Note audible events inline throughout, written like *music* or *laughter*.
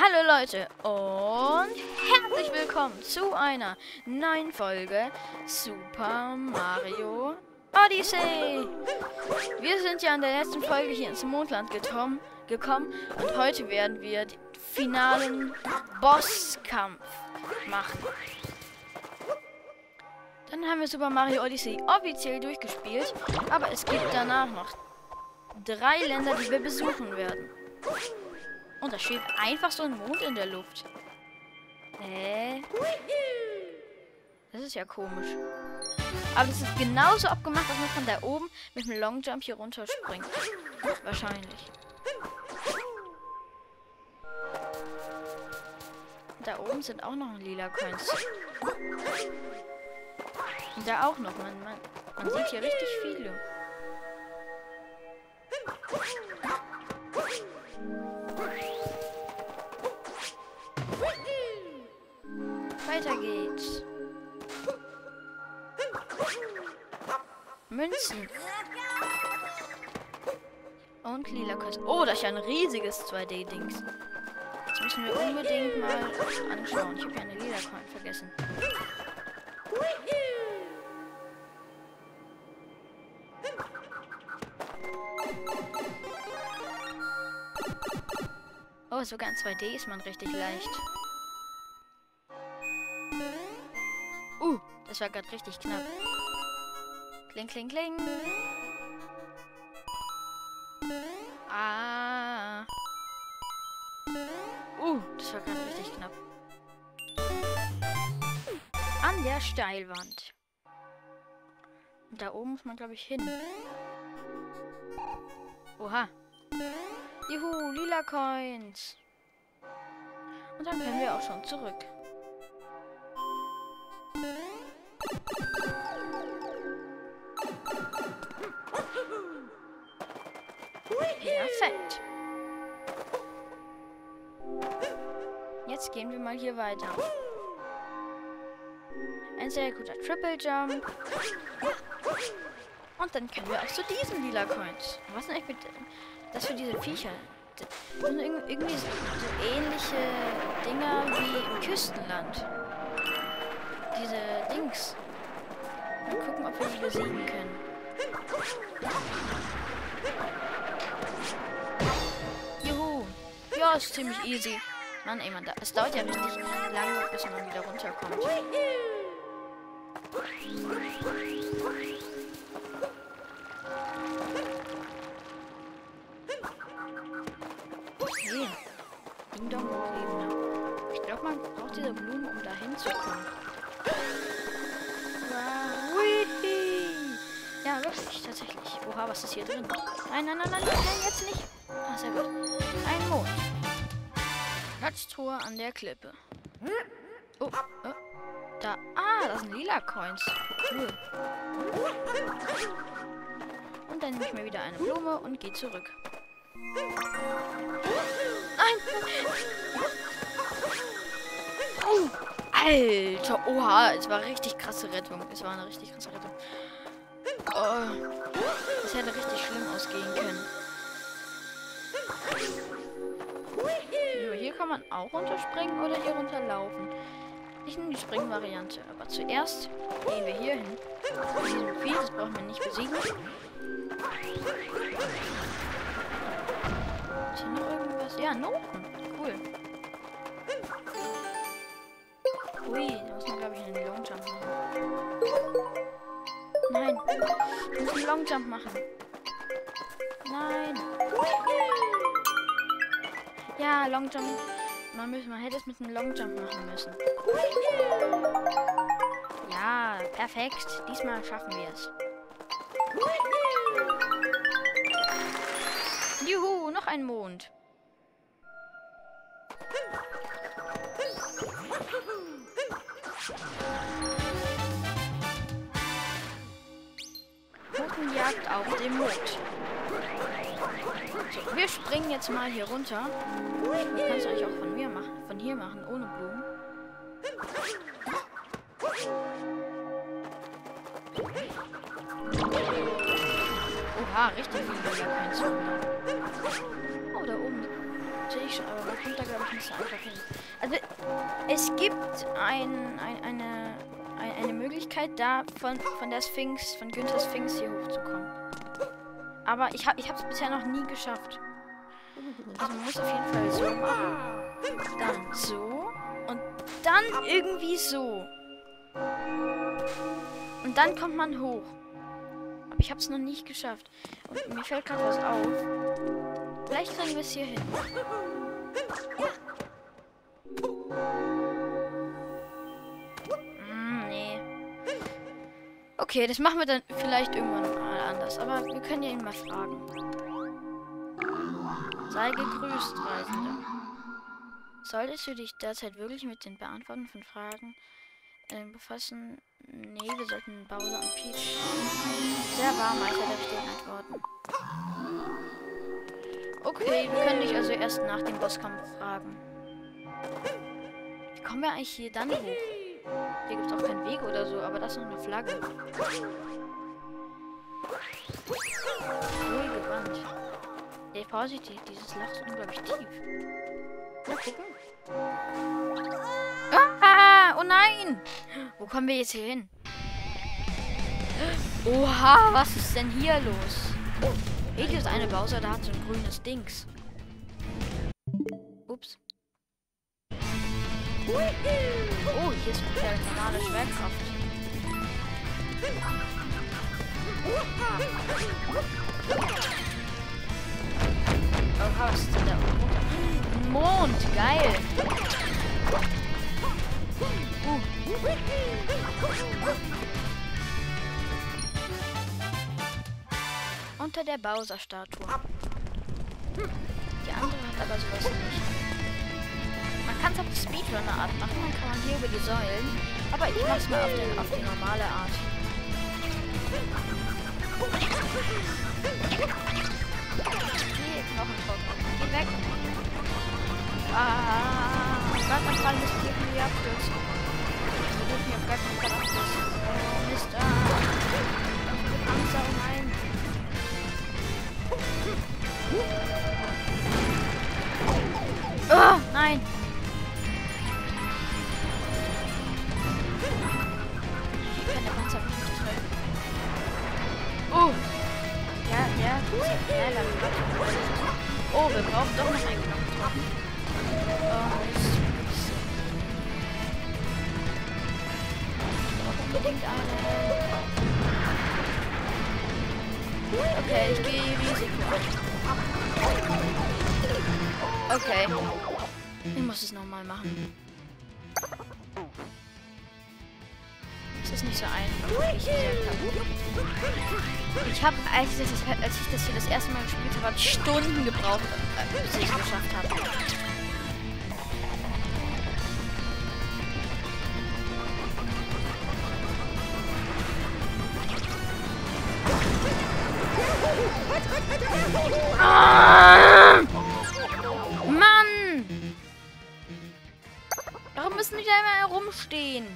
Hallo Leute und herzlich willkommen zu einer neuen Folge Super Mario Odyssey. Wir sind ja in der letzten Folge hier ins Mondland gekommen, und heute werden wir den finalen Bosskampf machen. Dann haben wir Super Mario Odyssey offiziell durchgespielt, aber es gibt danach noch drei Länder, die wir besuchen werden. Und da schwebt einfach so ein Mond in der Luft. Hä? Das ist ja komisch. Aber das ist genauso abgemacht, dass man von da oben mit einem Longjump hier runter springt. Wahrscheinlich. Da oben sind auch noch lila Coins. Und da auch noch. Man, man, man sieht hier richtig viele. Weiter geht's. Münzen. Und lila Kurs. Oh, das ist ja ein riesiges 2D-Dings. Das müssen wir unbedingt mal anschauen. Ich habe ja eine lila Coin vergessen. Oh, sogar in 2D ist man richtig leicht. Das war gerade richtig knapp. Kling, kling, kling. Ah. Uh, das war gerade richtig knapp. An der Steilwand. Und da oben muss man, glaube ich, hin. Oha. Juhu, lila Coins. Und dann können wir auch schon zurück. Jetzt gehen wir mal hier weiter. Ein sehr guter Triple Jump. Und dann können wir auch zu diesen lila Coins. Was sind eigentlich mit das für diese Viecher? Das sind irgendwie so, so ähnliche Dinger wie im Küstenland. Diese Dings. Mal gucken, ob wir die besiegen können. Juhu. Ja, ist ziemlich easy. Mann, ey, man, da, es dauert ja richtig lange, bis man wieder runterkommt. Okay. Ding Dong Hochebene. Ich glaube, man braucht diese Blumen, um da hinzukommen. Ja, wirklich, tatsächlich. Oha, was ist hier drin? Nein, nein, nein, nein, nein, jetzt nicht. Ah, sehr gut. Ein Mond. Schatztruhe an der Klippe. Oh, oh. Da. Ah, das sind lila Coins. Cool. Und dann nehme ich mir wieder eine Blume und gehe zurück. Nein! Oh, Alter, oha, es war richtig krasse Rettung. Es war eine richtig krasse Rettung. Oh, das hätte richtig schlimm ausgehen können. So, hier kann man auch runterspringen oder hier runterlaufen. Ich nehme die Springvariante. Aber zuerst gehen wir hier hin. Das brauchen wir nicht besiegen. Ist hier noch irgendwas? Ja, Noten. Cool. Ui, da muss man, glaube ich, einen Longjump machen. Nein. Ich muss einen Longjump machen. Nein. Ja, Longjump. Man, müssen, man hätte es mit einem Longjump machen müssen. Ja, perfekt. Diesmal schaffen wir es. Juhu, noch ein Mond. Jagd auf dem Mond. So, wir springen jetzt mal hier runter. Du kannst eigentlich auch von mir machen, von hier machen, ohne Blumen. Oha, richtig viele Wiederkeitswunder. Oh, da oben. sehe ich schon, aber man kommt da, glaube ich, nicht so einfach hin. Also, es gibt ein, ein, eine, ein, eine Möglichkeit, da von, von der Sphinx, von Günther Sphinx hier hochzukommen. Aber ich habe es bisher noch nie geschafft. Also man muss auf jeden Fall so machen. Dann so. Und dann irgendwie so. Und dann kommt man hoch. Aber ich habe es noch nicht geschafft. Und mir fällt gerade was auf. Vielleicht kriegen wir es hier hin. Mm, nee. Okay, das machen wir dann vielleicht irgendwann. Aber wir können ja ihn mal fragen. Sei gegrüßt, Reisender. Solltest du dich derzeit wirklich mit den Beantworten von Fragen äh, befassen? Nee, wir sollten Bowser und Peach. Sehr wahr, Meister der richtigen Antworten. Okay, wir können dich also erst nach dem Bosskampf fragen. Wie kommen wir eigentlich hier dann hoch? Hier gibt es auch keinen Weg oder so, aber das ist noch eine Flagge. Wohl gewandt. Ey, vorsichtig, dieses Loch ist unglaublich tief. Na, gucken. Ah, oh nein! Wo kommen wir jetzt hier hin? Oha, was ist denn hier los? Hey, ist eine Bowser, da hat so ein grünes Dings. Ups. Oh, hier ist phänomenale Schwerkraft. Oh, was ist denn da? Mond, geil. Uh. Unter der Bowser-Statue. Die andere hat aber sowas nicht. Man kann es auf die Speedrunner-Art machen, dann kann man hier über die Säulen. Aber ich mach's mal auf, den, auf die normale Art. Geh, weg. Ah, gar kein Fall müssen wir hier abstürzen. Wir auf gar keinen Fall abstürzen. Oh, Mist. Angst, oh nein. Oh, nein. Oh, wir brauchen doch noch einen Knopf. Unbedingt einen. Okay, ich gehe Risiko. Okay. Ich muss es nochmal machen. Es ist nicht so einfach, ich gesagt. Ich habe, als, als ich das hier das erste Mal gespielt habe, Stunden gebraucht, bis ich es geschafft habe. Mann! Warum müssen die da immer herumstehen?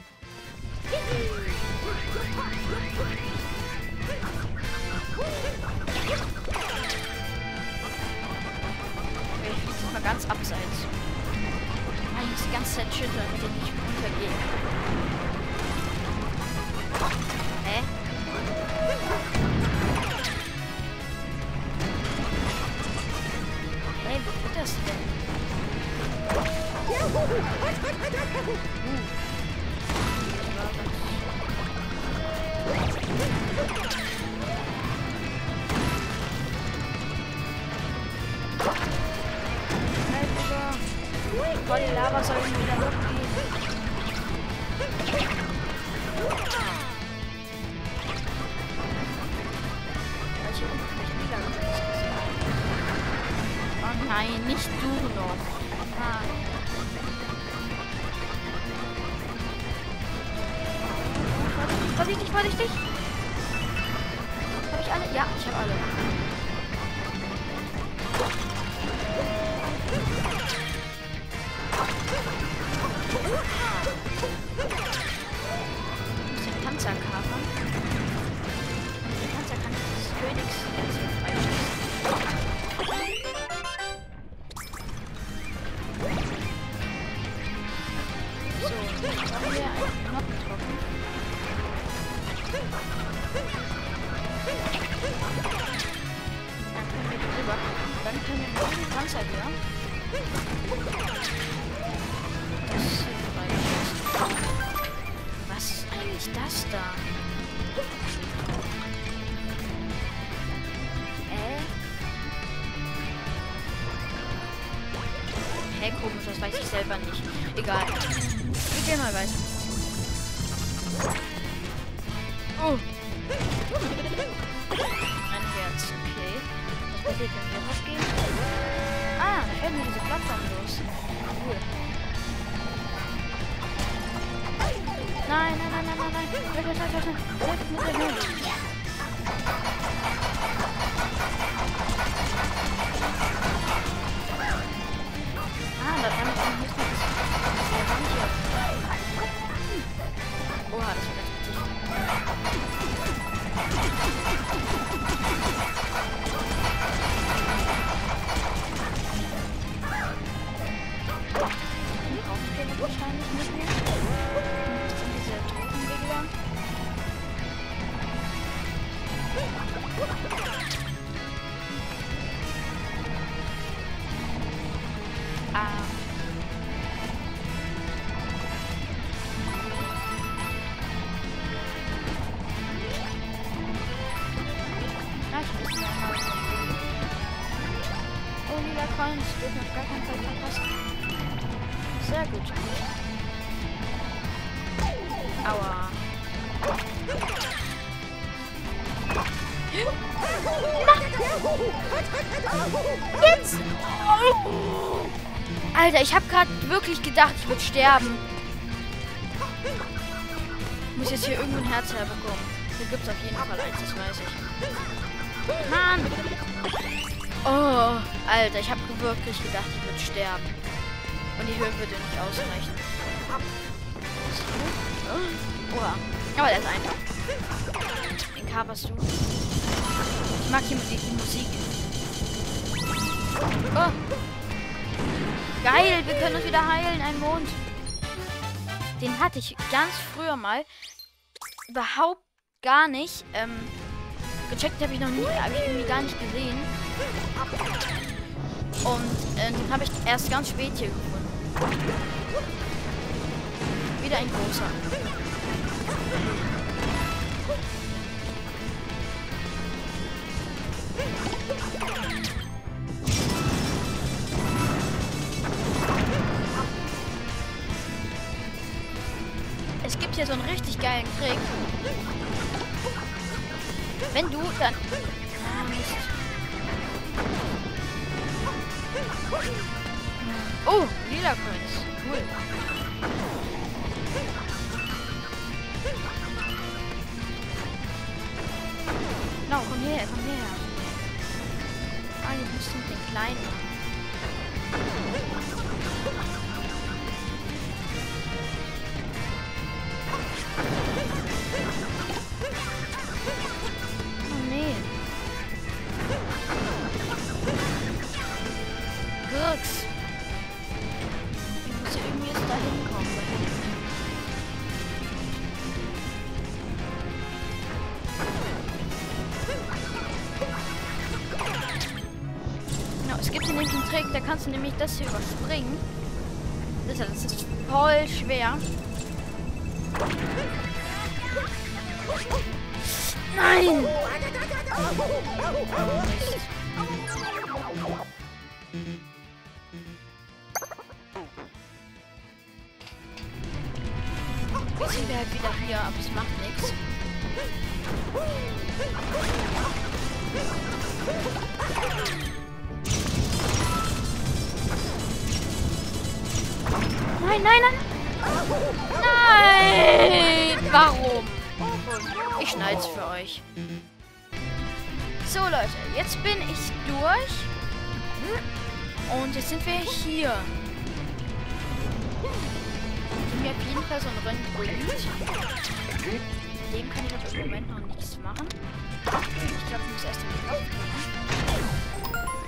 Ich muss mal ganz abseits. Ich muss die ganze Zeit schütteln, damit ich nicht untergehe. Hä? Hey, wo geht das denn? Uh. Die Lava soll ich wieder Wir gehen Gerade wirklich gedacht, ich würde sterben. Ich muss jetzt hier irgendwo ein Herz herbekommen. Hier gibt es auf jeden Fall eins, das weiß ich. Mann! Oh, Alter, ich habe wirklich gedacht, ich würde sterben. Und die Höhe würde nicht ausreichen. Oha. Aber der ist einfach. Den coverst du. Ich mag hier die Musik. Oh. Geil, wir können uns wieder heilen. Ein Mond. Den hatte ich ganz früher mal. Überhaupt gar nicht. Ähm, gecheckt habe ich noch nie. Habe ich irgendwie gar nicht gesehen. Und äh, den habe ich erst ganz spät hier gefunden. Wieder ein großer. So einen richtig geilen Trick. Wenn du dann... Ah, Mist. Oh, lila Coins. Das hier überspringen. Das ist, voll schwer. Nein! Jetzt sind halt wieder hier, aber es macht nichts. Nein, nein, nein! Nein! Warum? Ich schneid's für euch. So, Leute, jetzt bin ich durch. Und jetzt sind wir hier. Sind wir auf jeden Fall so ein. Dem kann ich aber im Moment noch nichts machen. Ich glaube, ich muss erst den Knopf.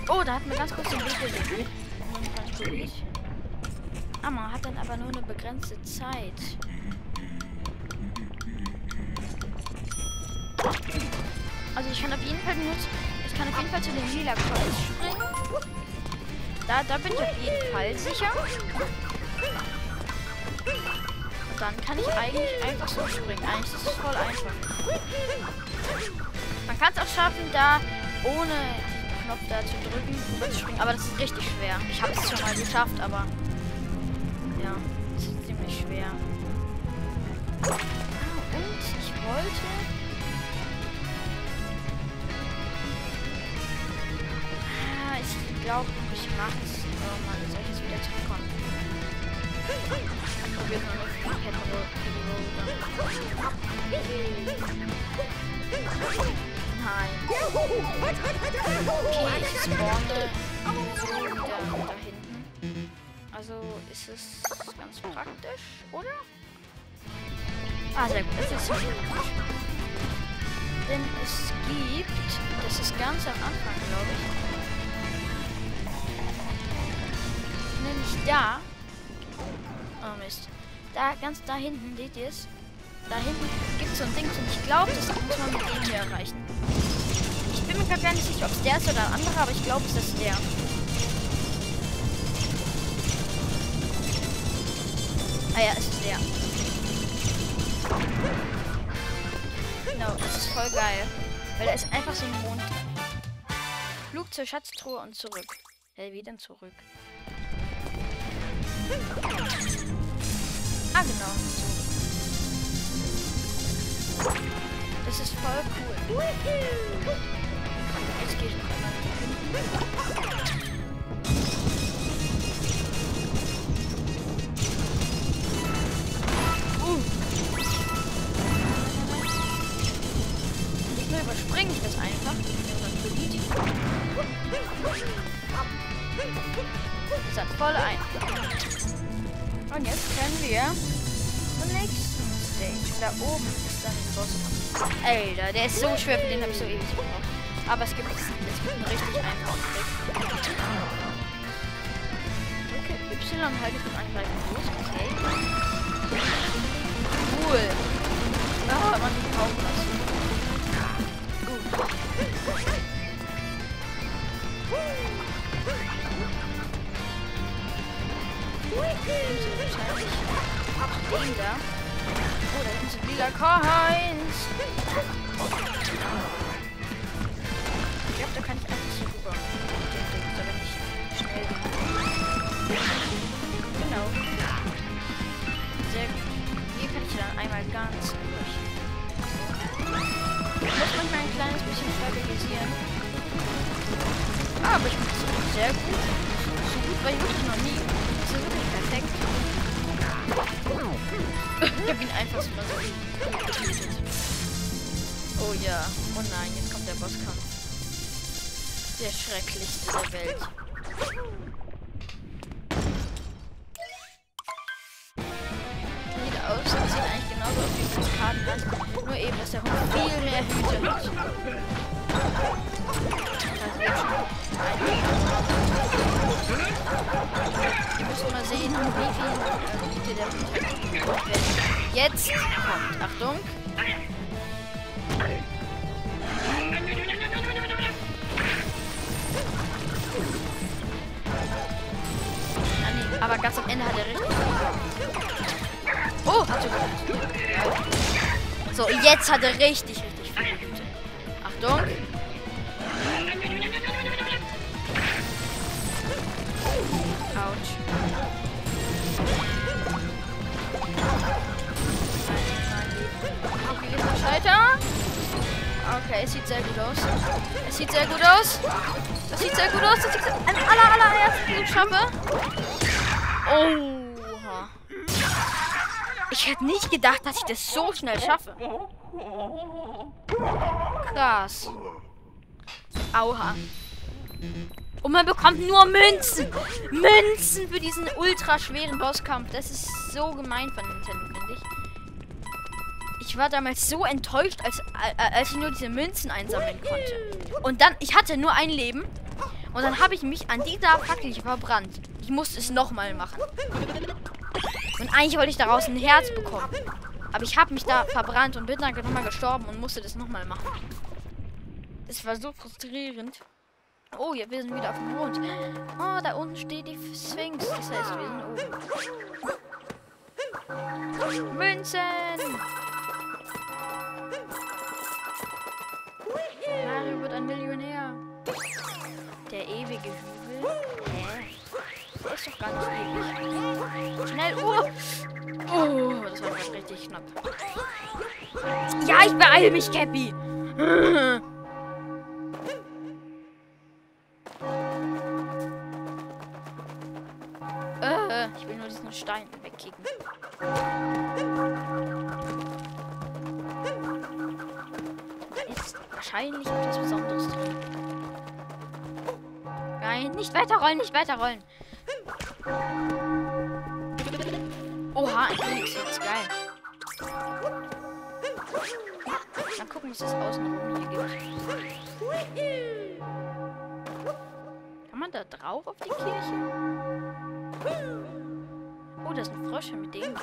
Oh, da hat mir ganz kurz den Weg gesehen. Ganz. Ah, man hat dann aber nur eine begrenzte Zeit. Also ich kann auf jeden Fall benutzen. Ich kann auf jeden Fall zu den lila Kreuz springen. Da, da bin ich auf jeden Fall sicher. Und dann kann ich eigentlich einfach so springen. Eigentlich ist es voll einfach. Man kann es auch schaffen, da ohne den Knopf da zu drücken, zu springen. Aber das ist richtig schwer. Ich habe es schon mal geschafft, aber ja, das ist ziemlich schwer. Ah, und ich wollte... Ah, ich glaube, ich mache es. Also ist es ganz praktisch, oder? Ah, sehr gut. Es ist so praktisch. Denn es gibt, das ist ganz am Anfang, glaube ich, nämlich da, oh Mist, da, ganz da hinten, seht ihr es? Da hinten gibt es so ein Ding und ich glaube, das muss man mit dem hier erreichen. Ich bin mir gar nicht sicher, ob es der ist oder ein anderer, aber ich glaube, es ist der. Ah ja, es ist der. Genau, das ist voll geil. Weil da ist einfach so ein Mond. Flug zur Schatztruhe und zurück. Hey, wie denn zurück? Ah, genau. Das ist voll cool. Jetzt gehe ich noch einmal Alter, der ist so schwer, für den habe ich so ewig gebraucht. Aber es gibt, es gibt einen richtig einfachen Trick. Okay, Y halte ich beim Angreifen Oh ja. Oh nein, jetzt kommt der Bosskampf. Der schrecklichste der Welt. Sieht aus, sieht eigentlich genauso aus wie das Kartenland. Nur eben, dass der Hund viel mehr Hüte hat. Ihr müsst mal sehen, wie viel Hüte der Hund hat. Jetzt kommt. Achtung. Aber ganz am Ende hat er richtig. Oh, hat sogar. So, jetzt hat er richtig, richtig viele Hüte. Achtung. Autsch. Okay, jetzt noch Schalter. Okay, es sieht sehr gut aus. Es sieht sehr gut aus. Das sieht sehr gut aus. Das sieht sehr am aller, allerersten schaffe. Oha. Ich hätte nicht gedacht, dass ich das so schnell schaffe. Krass. Aua. Und man bekommt nur Münzen. Münzen für diesen ultra schweren Bosskampf. Das ist so gemein von Nintendo, finde ich. Ich war damals so enttäuscht, als, als ich nur diese Münzen einsammeln konnte. Und dann, ich hatte nur ein Leben. Und dann habe ich mich an dieser Fackel verbrannt. Ich musste es nochmal machen. Und eigentlich wollte ich daraus ein Herz bekommen. Aber ich habe mich da verbrannt und bin dann nochmal gestorben und musste das nochmal machen. Es war so frustrierend. Oh, ja, wir sind wieder auf dem Mond. Oh, da unten steht die Sphinx. Das heißt, wir sind oben. Münzen! Mario wird ein Millionär. Der ewige Hügel? Der ist doch gar nicht ewig. Schnell! Oh! Oh, das war gerade richtig knapp. Ja, ich beeile mich, Cappy! äh, ich will nur diesen Stein wegkicken. wahrscheinlich etwas Besonderes. Nein, nicht weiterrollen, nicht weiterrollen. Oha, ein Phoenix geil. Mal gucken, was es außenrum hier gibt. Kann man da drauf auf die Kirche? Oh, das sind Frösche, mit denen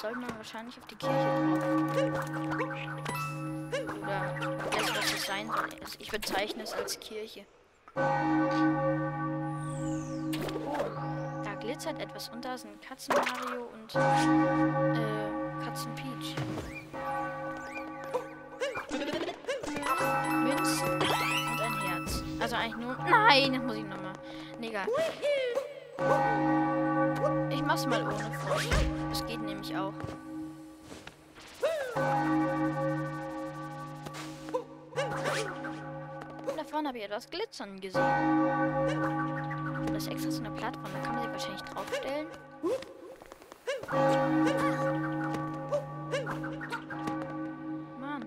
sollte man wahrscheinlich auf die Kirche drauf. Oder das, was es sein soll. Also ich bezeichne es als Kirche. Da glitzert etwas und da sind Katzen Mario und äh, Katzen Peach. Münzen und ein Herz. Also eigentlich nur. Nein, das muss ich nochmal. Nee, egal. Ich mach's mal ohne Frosch. Das geht nämlich auch. vorne habe ich etwas glitzern gesehen. Das ist extra so eine Plattform, da kann man sich wahrscheinlich draufstellen. Mann.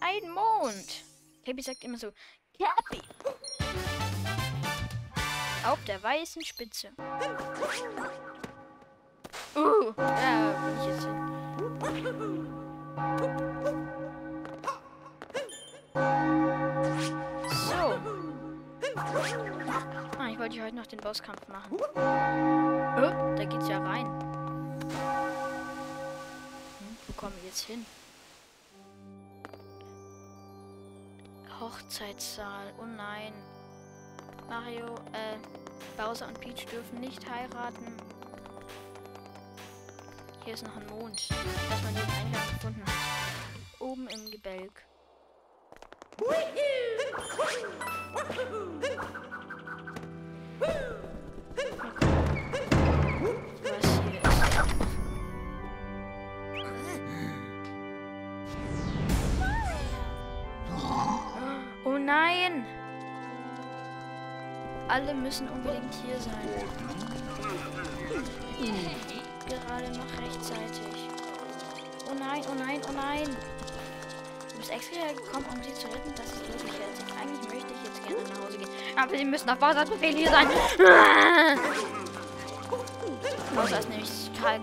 Ein Mond. Cappy sagt immer so, Cappy. Auf der weißen Spitze. Uh, da bin ich jetzt hin. Bosskampf machen. Oh, da geht's ja rein. Hm, wo kommen wir jetzt hin? Hochzeitssaal. Oh nein. Mario, äh, Bowser und Peach dürfen nicht heiraten. Hier ist noch ein Mond, dass man den Eingang gefunden hat. Oben im Gebälk. Oh nein! Alle müssen unbedingt hier sein gerade noch rechtzeitig. Oh nein, oh nein, oh nein. Du bist extra hergekommen, um sie zu retten. Das ist wirklich gerne nach Hause gehen. Aber sie müssen auf Bausers Befehl hier sein. Bowser ist nämlich total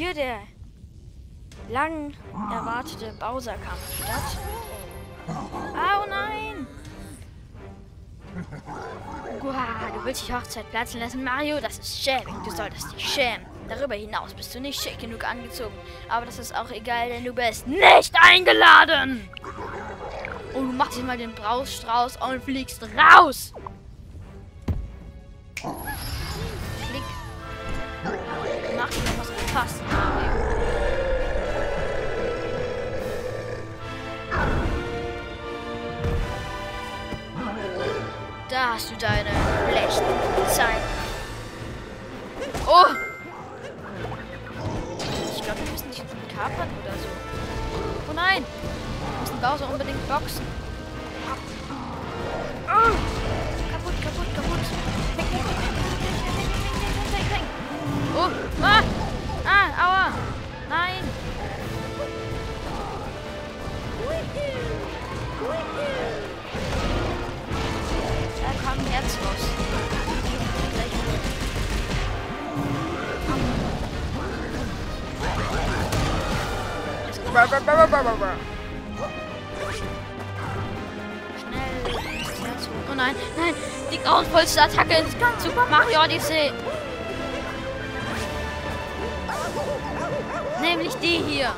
hier der lang erwartete Bowser-Kampf statt? Oh nein! Uah, du willst die Hochzeit platzen lassen, Mario? Das ist schäbig. Du solltest dich schämen. Darüber hinaus bist du nicht schick genug angezogen. Aber das ist auch egal, denn du bist nicht eingeladen! Und du machst dir mal den Brausstrauß und fliegst raus! Klick. Mach dir noch was gefasst, Da hast du deine schlechten Zeit. Oh! Ich glaube, wir müssen nicht kapern oder so. Oh nein! Wir müssen Bowser unbedingt boxen. Oh! Kaputt, kaputt, kaputt. Oh! Ah! Ah, aua! Oh nein, nein! Die grauenvollste Attacke in Super Mario Odyssey! Nämlich die hier.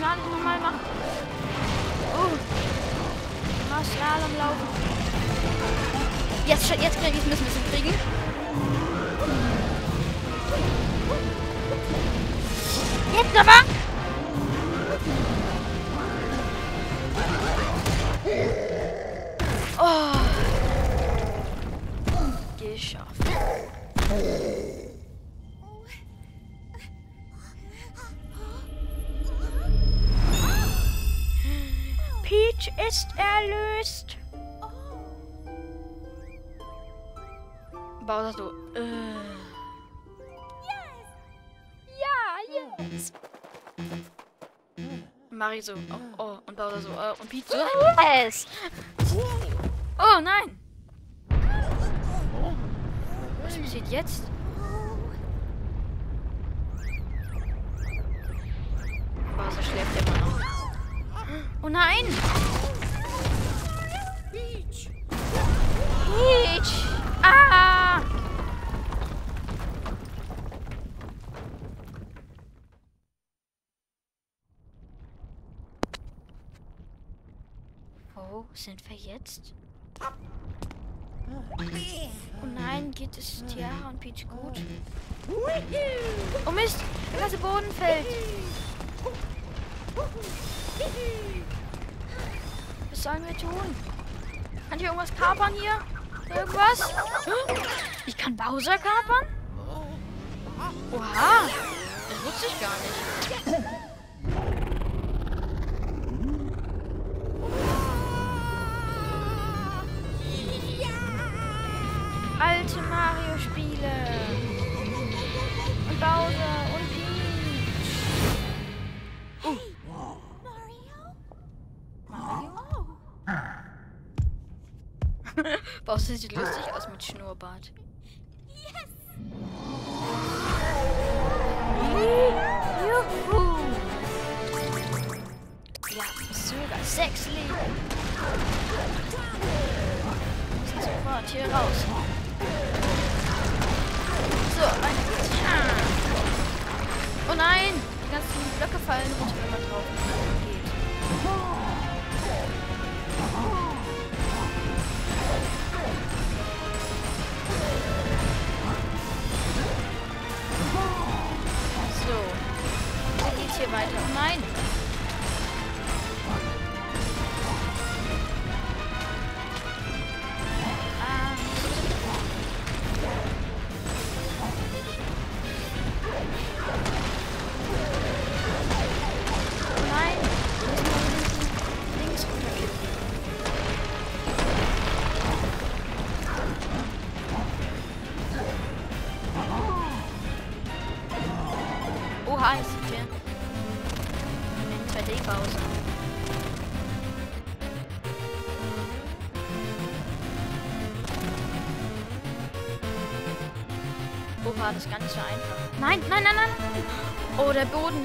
Landen normal machen. Oh. Mach am laufen. Jetzt, jetzt, jetzt müssen wir es kriegen. Jetzt aber! Bowser so, äh. Ja, yes. Mario so, oh, oh, und Bowser so, äh, und Peach so, yes. Oh nein. Was passiert jetzt? Bowser schläft immer noch. Oh nein! Peach! Ah! Wo sind wir jetzt? Oh nein, geht es Tiara und Peach gut? Oh Mist, der ganze Boden fällt. Was sollen wir tun? Kann ich irgendwas kapern hier? Irgendwas? Ich kann Bowser kapern? Oha! Das wusste ich gar nicht. Bowser sieht lustig aus mit Schnurrbart. Juhu! Ja, sogar sechs Leben. Müssen sofort hier raus. So, ein. Oh nein! Die ganzen Blöcke fallen runter, wenn man drauf geht. Hier weiter? Nein! Ist gar nicht so einfach. Nein, nein, nein, nein! Oh, der Boden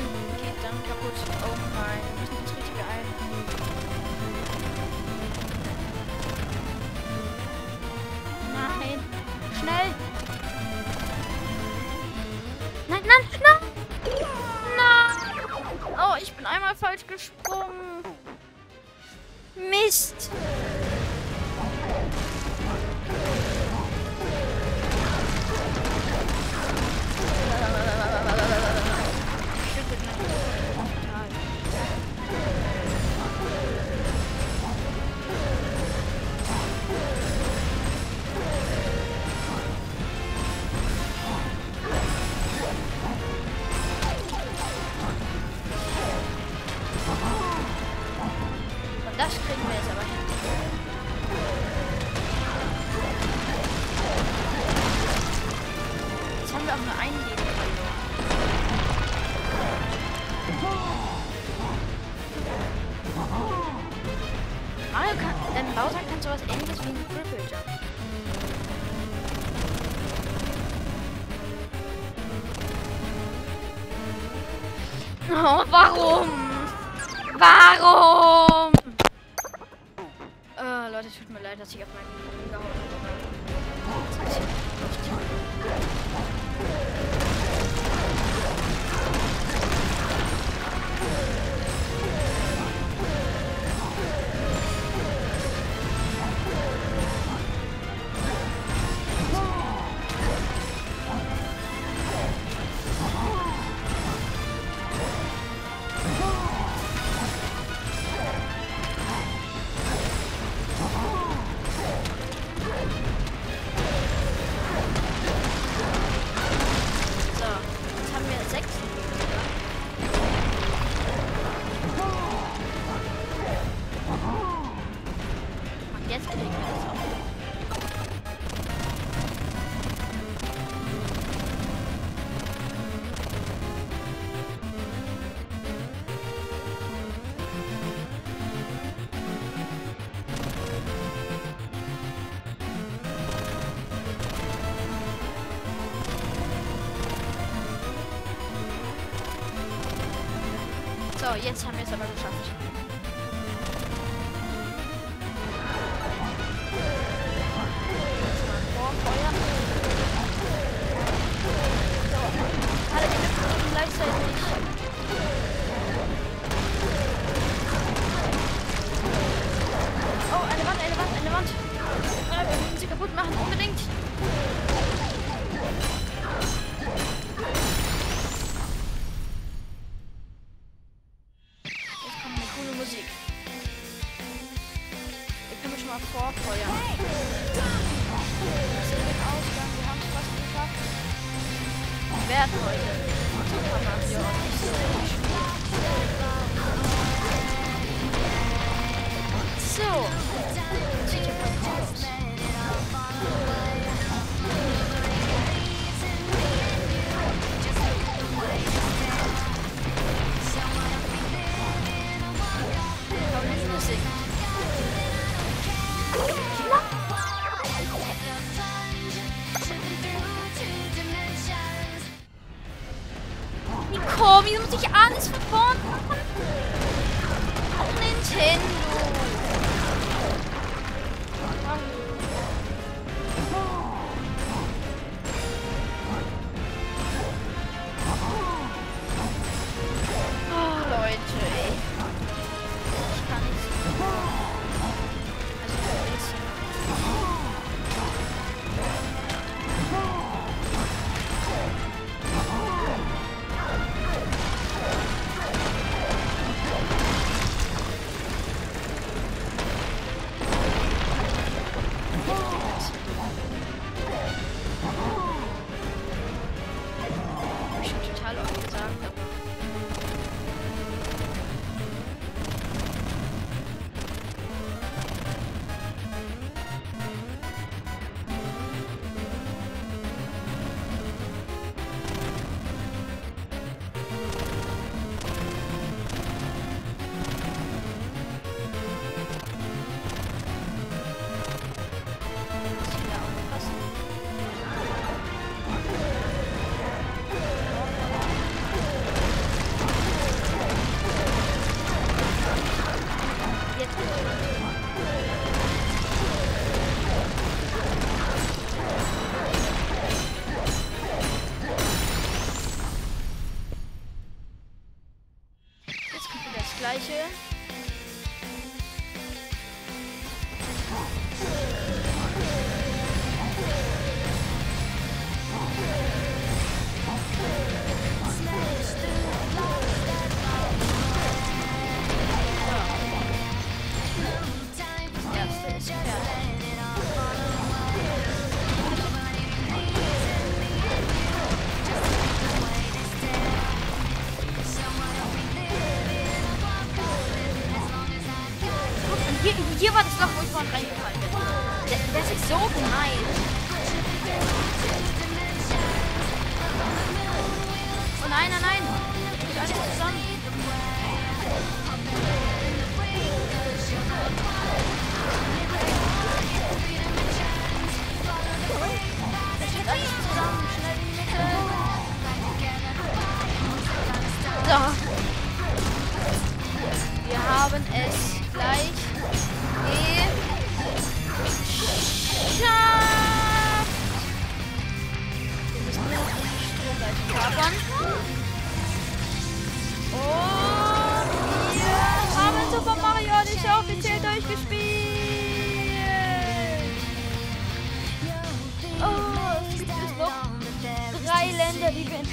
haben wir auch nur ein Leben verloren. Mario kann, ähm, Bowser kann sowas ähnliches wie ein Triple Jump. Oh, warum? Warum? Äh, Leute, tut mir leid, dass ich auf meinen Boden gehauen habe. So, jetzt haben wir es aber geschafft.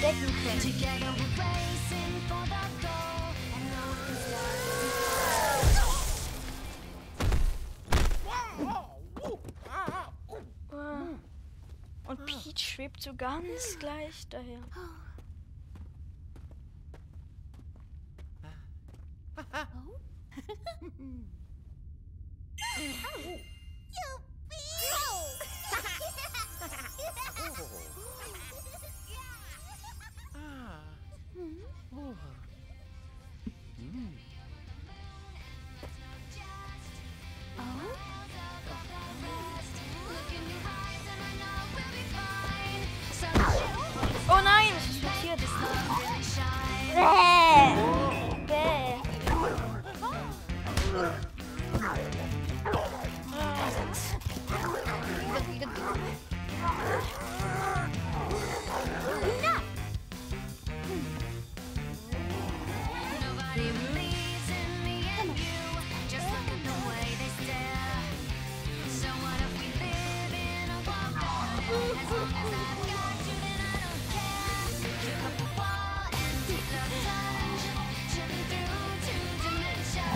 entdecken können. Und Pete schwebt so ganz gleich daher. Oh. *laughs* *laughs* *laughs* over.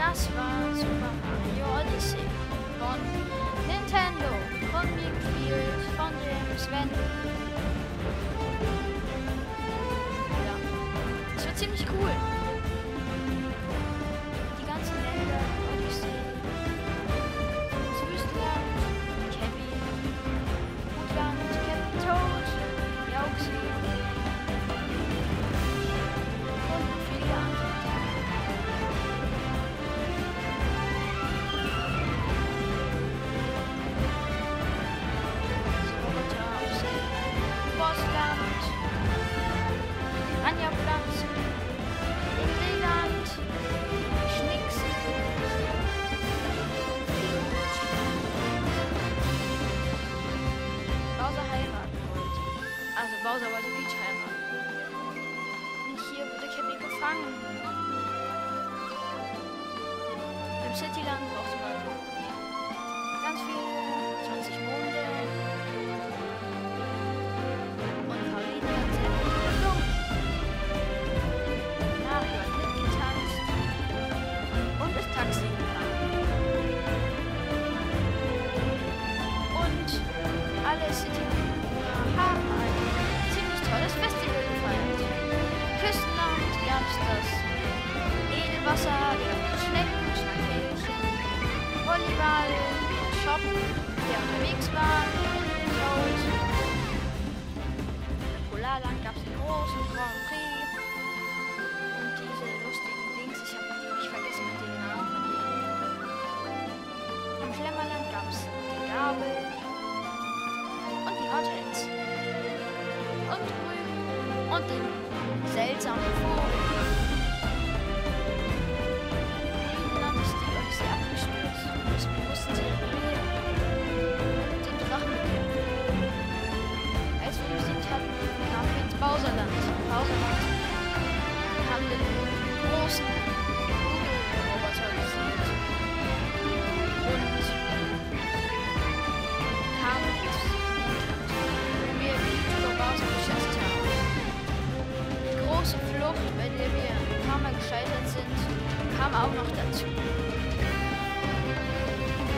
Das war Super Mario Odyssey von Nintendo. Von mir gespielt, von James Wendel. Ja. es wird ziemlich cool. Bowser wollte Peach heiraten. Und hier wurde Cappy gefangen. Im Cityland braucht man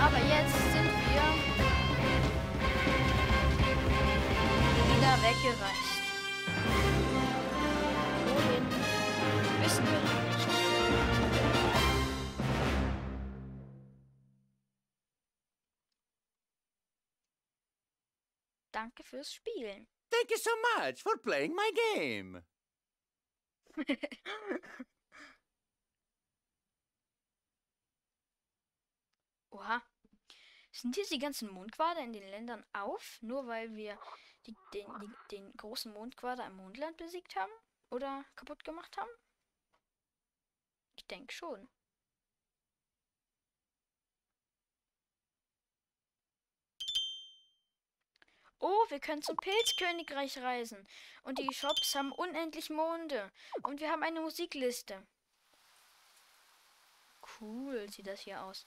Aber jetzt sind wir wieder weggereist. Wohin? Wissen wir nicht. Danke fürs Spielen. Thank you so much for playing my game. *laughs* Oha. Sind jetzt die ganzen Mondquader in den Ländern auf, nur weil wir die, den, die, den großen Mondquader im Mondland besiegt haben? Oder kaputt gemacht haben? Ich denke schon. Oh, wir können zum Pilzkönigreich reisen. Und die Shops haben unendlich Monde. Und wir haben eine Musikliste. Cool sieht das hier aus.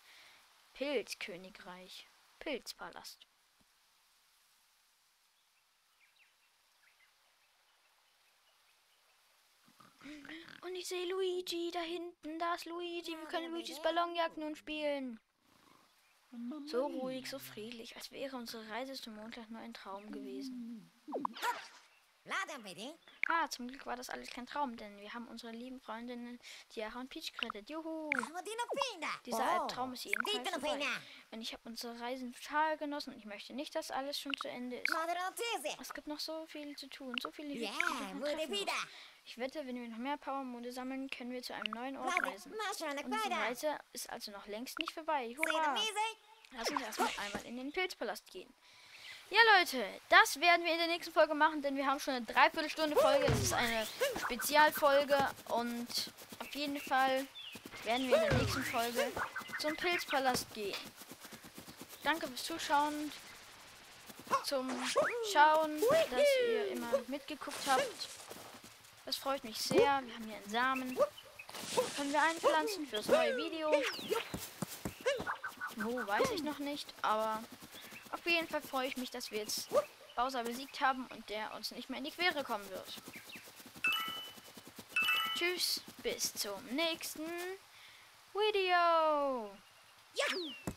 Pilzkönigreich. Pilzpalast. Und ich sehe Luigi da hinten. Da ist Luigi. Wir können Luigis Ballonjagd nun spielen. So ruhig, so friedlich, als wäre unsere Reise zum Mondland nur ein Traum gewesen. Laden bitte. Ah, zum Glück war das alles kein Traum, denn wir haben unsere lieben Freundinnen Tiara und Peach gerettet. Juhu! Dieser Albtraum ist jedenfalls vorbei. Und ich habe unsere Reisen total genossen und ich möchte nicht, dass alles schon zu Ende ist. Es gibt noch so viel zu tun, so viele die muss. Ich wette, wenn wir noch mehr Powermonde sammeln, können wir zu einem neuen Ort reisen. Unsere Quader. Reise ist also noch längst nicht vorbei. Hurra! Lass uns erstmal einmal in den Pilzpalast gehen. Ja, Leute, das werden wir in der nächsten Folge machen, denn wir haben schon eine Dreiviertelstunde Folge. Das ist eine Spezialfolge und auf jeden Fall werden wir in der nächsten Folge zum Pilzpalast gehen. Danke fürs Zuschauen, zum Schauen, dass ihr immer mitgeguckt habt. Das freut mich sehr. Wir haben hier einen Samen. Können wir einpflanzen fürs neue Video. Wo, weiß ich noch nicht, aber auf jeden Fall freue ich mich, dass wir jetzt Bowser besiegt haben und der uns nicht mehr in die Quere kommen wird. Tschüss, bis zum nächsten Video. Yahoo!